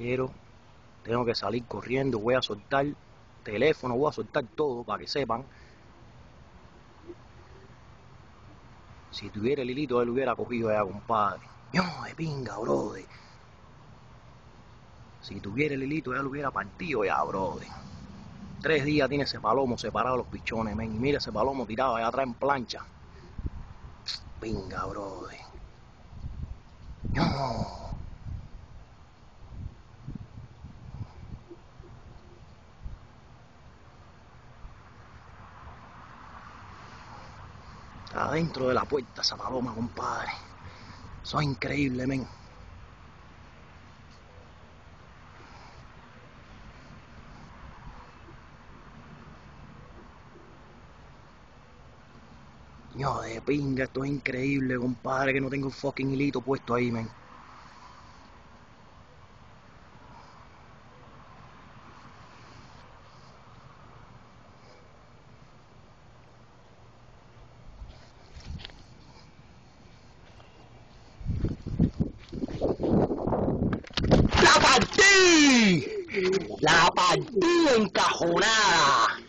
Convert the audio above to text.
Caballero, tengo que salir corriendo, voy a soltar teléfono, voy a soltar todo para que sepan. Si tuviera el hilito, él hubiera cogido ya, compadre. No, de pinga, brother. Si tuviera el hilito, lo hubiera partido ya, brother. Tres días tiene ese palomo separado los pichones, men. Y mira ese palomo tirado allá atrás en plancha. Pinga, brother. No. Adentro de la puerta esa paloma, compadre. Eso es increíble, men. No, de pinga, esto es increíble, compadre, que no tengo un fucking hilito puesto ahí, men. ¡La partí! ¡La partí encajonada!